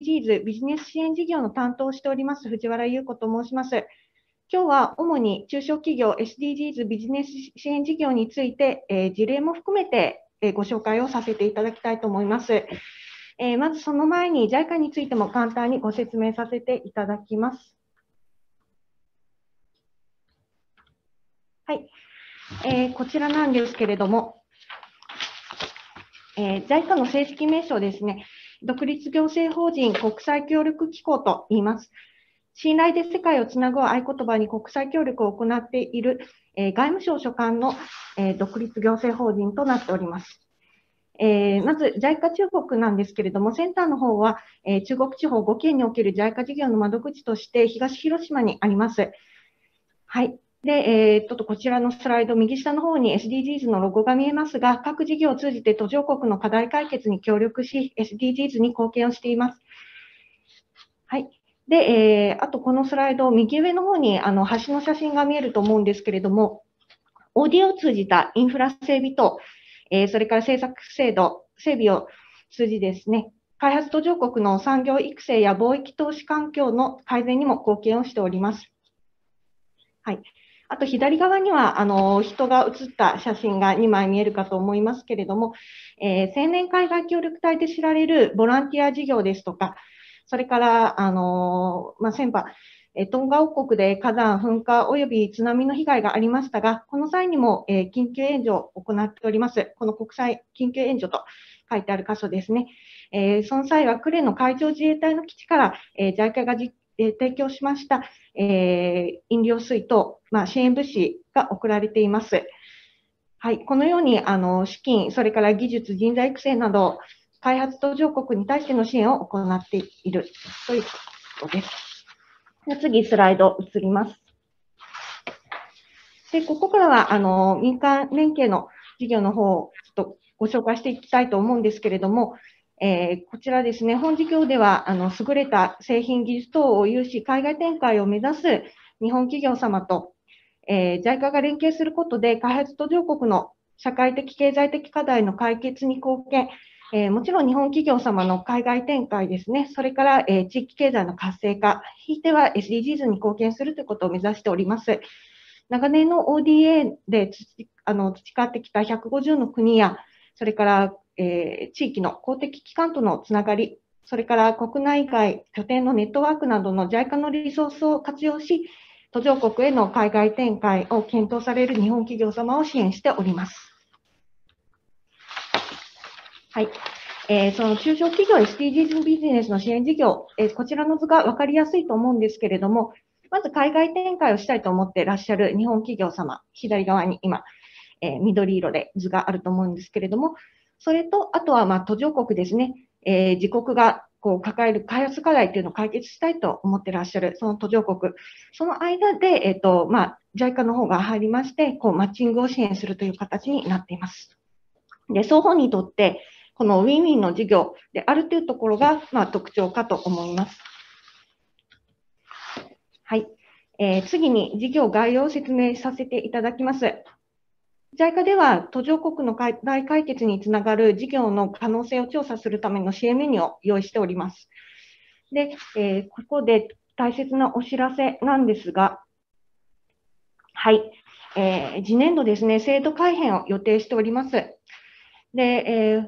SDGs ビジネス支援事業の担当をしております、藤原優子と申します。今日は主に中小企業 SDGs ビジネス支援事業について、えー、事例も含めて、えー、ご紹介をさせていただきたいと思います。えー、まずその前に JICA についても簡単にご説明させていただきます。はい。えー、こちらなんですけれども、えー、JICA の正式名称ですね、独立行政法人国際協力機構と言います。信頼で世界をつなぐを合言葉に国際協力を行っている、えー、外務省所管の、えー、独立行政法人となっております。えー、まず、JICA 中国なんですけれども、センターの方は、えー、中国地方5県における JICA 事業の窓口として東広島にあります。はい。で、えー、ちょっとこちらのスライド、右下の方に SDGs のロゴが見えますが、各事業を通じて途上国の課題解決に協力し、SDGs に貢献をしています。はい。で、えー、あとこのスライド、右上の方にあの橋の写真が見えると思うんですけれども、OD を通じたインフラ整備と、えー、それから政策制度、整備を通じですね、開発途上国の産業育成や貿易投資環境の改善にも貢献をしております。はい。あと左側にはあの人が写った写真が2枚見えるかと思いますけれども、えー、青年海外協力隊で知られるボランティア事業ですとか、それからあの、まあ、先般、えトンガ王国で火山噴火及び津波の被害がありましたが、この際にも、え緊急援助を行っております。この国際緊急援助と書いてある箇所ですね。えその際は呉の海上自衛隊の基地から、え JICA がじ、え提供しました、えー飲料水と、まあ、支援物資が送られています。はい、このようにあの資金、それから技術、人材育成など、開発途上国に対しての支援を行っているということです。で次、スライド移ります。で、ここからは、あの、民間連携の事業の方をちょっとご紹介していきたいと思うんですけれども、えー、こちらですね、本事業では、あの、優れた製品技術等を有し、海外展開を目指す日本企業様と、えー、JICA が連携することで、開発途上国の社会的、経済的課題の解決に貢献、えー、もちろん日本企業様の海外展開ですね、それから、えー、地域経済の活性化、ひいては SDGs に貢献するということを目指しております。長年の ODA であの培ってきた150の国や、それからえー、地域の公的機関とのつながり、それから国内外拠点のネットワークなどの JICA のリソースを活用し、途上国への海外展開を検討される日本企業様を支援しております。はい。えー、その中小企業 SDGs ビジネスの支援事業、えー、こちらの図が分かりやすいと思うんですけれども、まず海外展開をしたいと思っていらっしゃる日本企業様、左側に今、えー、緑色で図があると思うんですけれども、それと、あとは、まあ、途上国ですね。えー、自国がこう抱える開発課題というのを解決したいと思ってらっしゃる、その途上国。その間で、えっ、ー、と、まあ、JICA の方が入りまして、こう、マッチングを支援するという形になっています。で、双方にとって、このウィンウィンの事業であるというところが、まあ、特徴かと思います。はい。えー、次に事業概要を説明させていただきます。JICA では途上国の課題解決につながる事業の可能性を調査するための支援メニューを用意しております。で、えー、ここで大切なお知らせなんですが、はい、えー、次年度ですね、制度改変を予定しております。で、えー、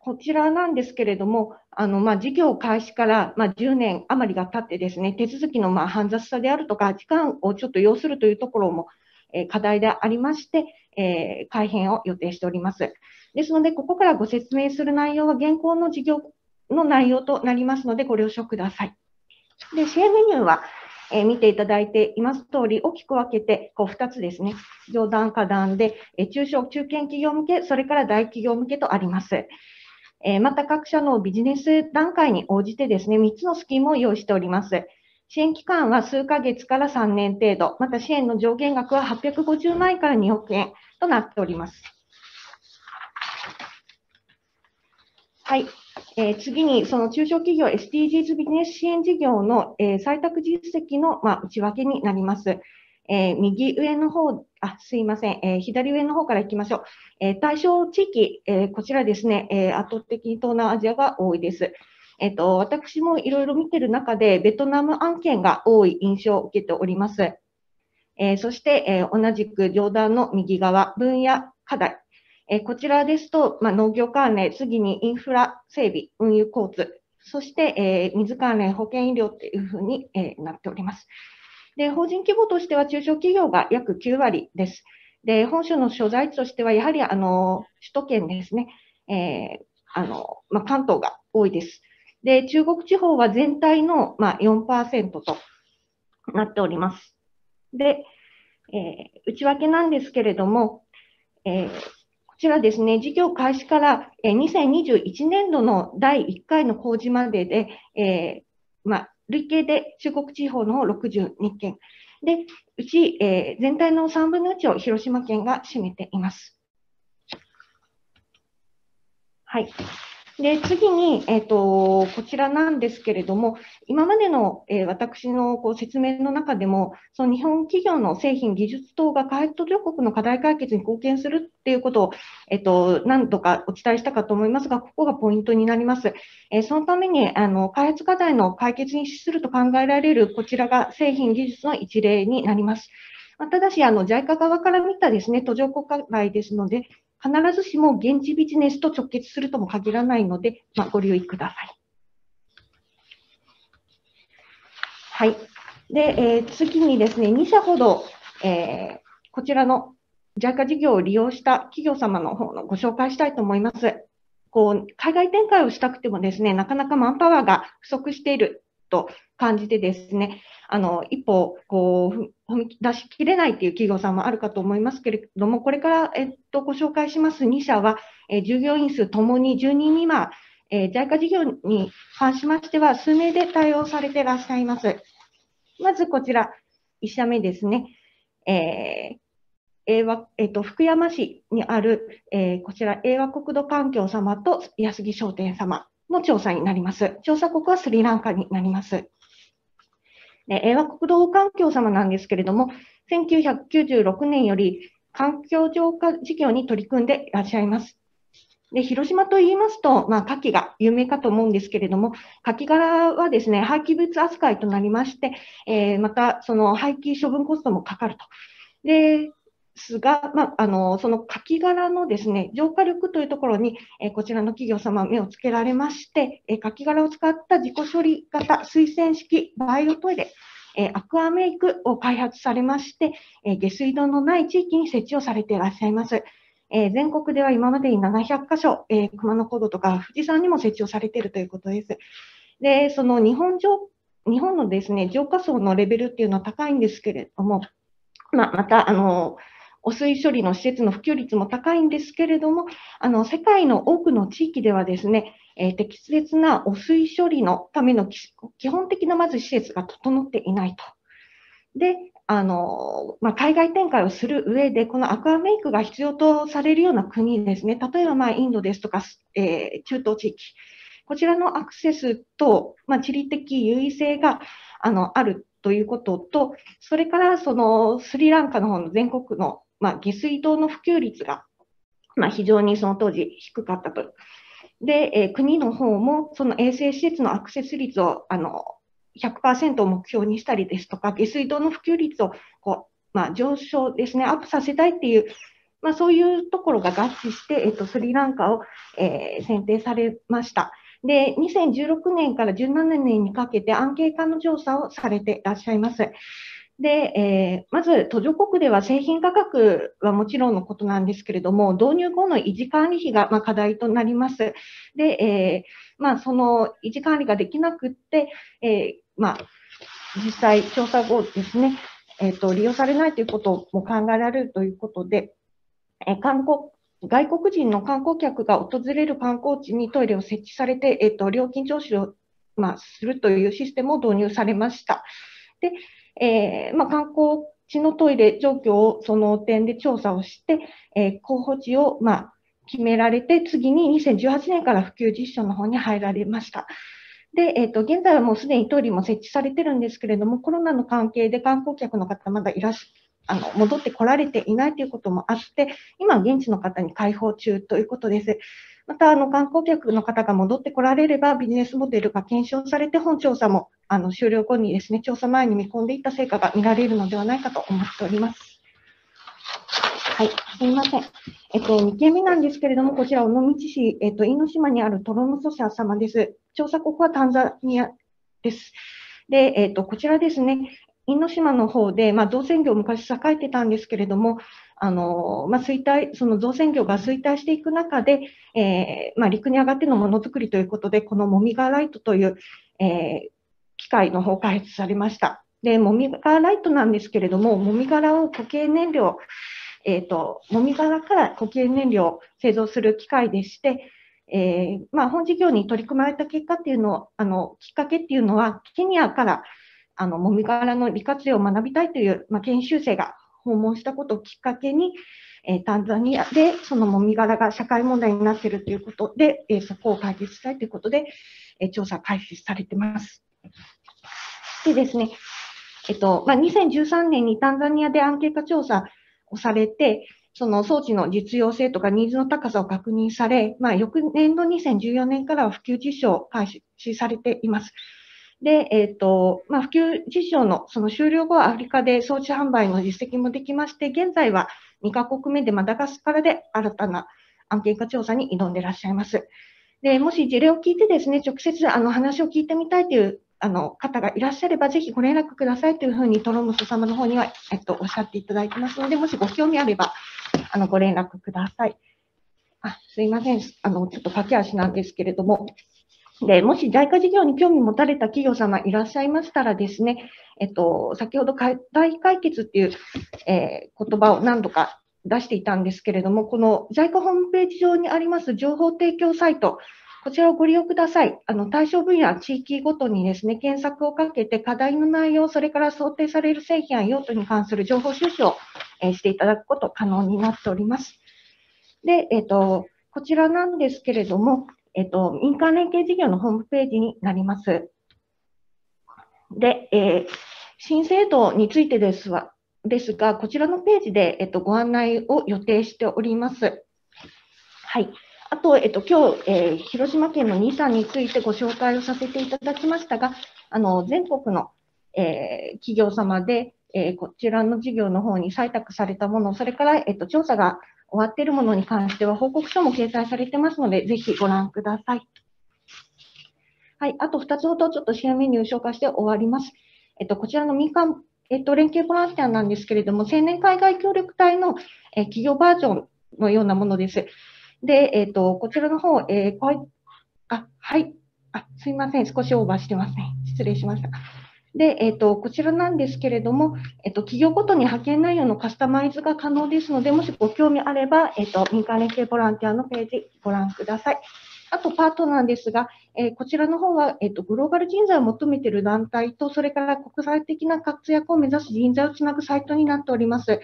こちらなんですけれども、あのまあ、事業開始から、まあ、10年余りが経ってですね、手続きのまあ煩雑さであるとか、時間をちょっと要するというところも、え課題でありまして、え改編を予定しております。ですので、ここからご説明する内容は現行の事業の内容となりますので、ご了承ください。で、支援メニューは、え、見ていただいています通り、大きく分けて、こう2つですね。上段、下段で、え、中小、中堅企業向け、それから大企業向けとあります。え、また各社のビジネス段階に応じてですね、3つのスキームを用意しております。支援期間は数ヶ月から3年程度、また支援の上限額は850万円から2億円となっております。はい。えー、次に、その中小企業 SDGs ビジネス支援事業の、えー、採択実績の、まあ、内訳になります。えー、右上の方、あ、すいません、えー、左上の方から行きましょう。えー、対象地域、えこちらですね、え圧倒的に東南アジアが多いです。えっと、私もいろいろ見てる中で、ベトナム案件が多い印象を受けております。えー、そして、えー、同じく上段の右側、分野課題。え、こちらですと、まあ、農業関連、次にインフラ整備、運輸交通、そして、え、水関連、保険医療というふうに、え、なっております。で、法人規模としては中小企業が約9割です。で、本州の所在地としては、やはりあの首都圏ですね、えあのまあ、関東が多いです。で、中国地方は全体の、まあ、4%となっております。で、えー、内訳なんですけれども、えー、こちらですね、事業開始から、えー、2021年度の第1回の工事までで、えーまあ、累計で中国地方の62件、で、うち、えー、全体の3分の1を広島県が占めています。はい。で、次に、えっ、ー、と、こちらなんですけれども、今までの、えー、私のこう説明の中でも、その日本企業の製品、技術等が開発途上国の課題解決に貢献するっていうことを、えっ、ー、と、何度かお伝えしたかと思いますが、ここがポイントになります。えそのために、あの、開発課題の解決に資すると考えられる、こちらが製品、技術の一例になります。ただし、あの、JICA 側から見たですね、途上国課題ですので、必ずしも現地ビジネスと直結するとも限らないので、まあ、ご留意ください。はい。で、えー、次にですね、2社ほど、えー、こちらの JICA 事業を利用した企業様の方のご紹介したいと思います。こう、海外展開をしたくてもですね、なかなかマンパワーが不足していると感じてですね、あの、一歩、こう、踏み出しきれないという企業さんもあるかと思いますけれども、これから、えっと、ご紹介します2社は、え従業員数ともに10人未満、え JICA 事業に関しましては、数名で対応されていらっしゃいます。まずこちら、1社目ですね。えー英和えっと、福山市にある、えー、こちら、英和国土環境様と安木商店様の調査になります。調査国はスリランカになります。で英和国土環境様なんですけれども、1996年より環境浄化事業に取り組んでいらっしゃいます。で広島と言いますと、まあ、牡蠣が有名かと思うんですけれども、牡蠣殻はですね、廃棄物扱いとなりまして、えー、またその廃棄処分コストもかかると。ですが、まあ、あのそのカキ殻のですね浄化力というところに、えこちらの企業様、目をつけられまして、えカキ殻を使った自己処理型水洗式バイオトイレ、えアクアメイクを開発されまして、え下水道のない地域に設置をされていらっしゃいます。え全国では今までに700箇所、え熊野古道とか富士山にも設置をされているということです。で、その日本上日本のですね浄化層のレベルっていうのは高いんですけれども、まあ、また、あの汚水処理の施設の普及率も高いんですけれども、あの世界の多くの地域ではですね、えー、適切な汚水処理のための基本的なまず施設が整っていないと。で、あのまあ、海外展開をする上で、このアクアメイクが必要とされるような国ですね、例えばまあインドですとか、えー、中東地域、こちらのアクセスと、まあ、地理的優位性があのあるということと、それからそのスリランカの方の全国のまあ、下水道の普及率が、まあ、非常にその当時低かったと。で、えー、国の方もその衛生施設のアクセス率をあの100%を目標にしたりですとか、下水道の普及率をこう、まあ、上昇ですね、アップさせたいっていう、まあ、そういうところが合致して、えっと、スリランカを、えー、選定されました。で、2016年から17年にかけてアンケートの調査をされていらっしゃいます。で、えー、まず途上国では製品価格はもちろんのことなんですけれども、導入後の維持管理費がまあ課題となります。で、えー、まあ、その維持管理ができなくって、えー、まあ、実際調査後ですね、えーと、利用されないということも考えられるということで、えー、観光外国人の観光客が訪れる観光地にトイレを設置されて、えーと、料金徴収を、まあ、するというシステムを導入されました。でえー、まあ、観光地のトイレ状況をその点で調査をして、えー、候補地を、まあ、決められて、次に2018年から普及実証の方に入られました。で、えっ、ー、と、現在はもうすでにトイレも設置されてるんですけれども、コロナの関係で観光客の方まだいらっしゃあの戻ってこられていないということもあって、今、現地の方に開放中ということです。また、あの観光客の方が戻ってこられれば、ビジネスモデルが検証されて、本調査もあの終了後にですね、調査前に見込んでいった成果が見られるのではないかと思っております。はい、すみません。えっと、2件目なんですけれども、こちら、尾道市、えっと、飯野島にあるトロムソ社様です。調査国はタンザニアです。で、えっと、こちらですね、因島の方で、まあ、造船業昔栄えてたんですけれども、あのまあ、衰退、その造船業が衰退していく中で、えー、まあ、陸に上がってのものづくりということで、このモミガーライトという、えー、機械の方開発されました。で、モミガーライトなんですけれども、モミ殻を固形燃料、えっ、ー、と、もみ殻から固形燃料を製造する機械でして、えー、まあ、本事業に取り組まれた結果っていうのを、あの、きっかけっていうのは、ケニアから、あの、もみ殻の利活用を学びたいという、まあ、研修生が訪問したことをきっかけに、えー、タンザニアでそのもみ殻が社会問題になっているということで、えー、そこを解決したいということで、えー、調査開始されています。でですね、えっと、まあ、2013年にタンザニアでアンケート調査をされて、その装置の実用性とかニーズの高さを確認され、まあ、翌年度2014年からは普及実証を開始されています。で、えっ、ー、と、まあ、普及実証のその終了後はアフリカで装置販売の実績もできまして、現在は2カ国目でマダガスカルで新たな案件化調査に挑んでいらっしゃいます。で、もし事例を聞いてですね、直接あの話を聞いてみたいというあの方がいらっしゃれば、ぜひご連絡くださいというふうにトロムス様の方には、えっと、おっしゃっていただいてますので、もしご興味あれば、あのご連絡ください。あすいません。あの、ちょっと駆け足なんですけれども。で、もし JICA 事業に興味持たれた企業様いらっしゃいましたらですね、えっと、先ほど課題解決っていう、えー、言葉を何度か出していたんですけれども、この JICA ホームページ上にあります情報提供サイト、こちらをご利用ください。あの対象分野、地域ごとにですね、検索をかけて課題の内容、それから想定される製品や用途に関する情報収集を、えしていただくこと可能になっております。で、えっ、と、こちらなんですけれども、えっ、と、民間連携事業のホームページになります。で、えー、新制度についてですはですが、こちらのページで、えっと、ご案内を予定しております。はい。あと、えっと、今日、えー、広島県の2さんについてご紹介をさせていただきましたが、あの全国の、えー、企業様で、えー、こちらの事業の方に採択されたもの、それから、えっと、調査が終わっているものに関しては報告書も掲載されてますので、ぜひご覧ください。はい、あと2つほどちょっと支援メニュー紹介して終わります。えっと、こちらの民間、えっと、連携ボランティアなんですけれども、青年海外協力隊の、え企業バージョンのようなものです。で、えっ、と、こちらの方、えー、あ、はい。あ、すいません。少しオーバーしてますね。失礼しました。で、えっ、ー、と、こちらなんですけれども、えっ、と、企業ごとに派遣内容のカスタマイズが可能ですので、もしご興味あれば、えっ、と、民間連携ボランティアのページご覧ください。あと、パートなんですが、えこちらの方は、えっと、グローバル人材を求めている団体と、それから国際的な活躍を目指す人材をつなぐサイトになっております。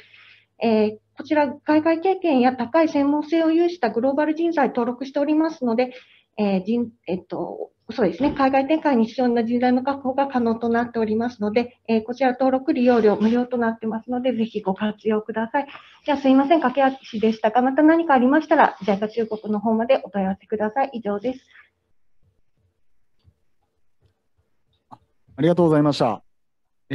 え、こちら、海外経験や高い専門性を有したグローバル人材登録しておりますので、えー人えっと、そうですね、海外展開に必要な人材の確保が可能となっておりますので、えー、こちら登録利用料無料となってますので、ぜひご活用ください。じゃあすいません、駆け足でしたが、また何かありましたら、JICA 中国の方までお問い合わせください。以上です。ありがとうございました。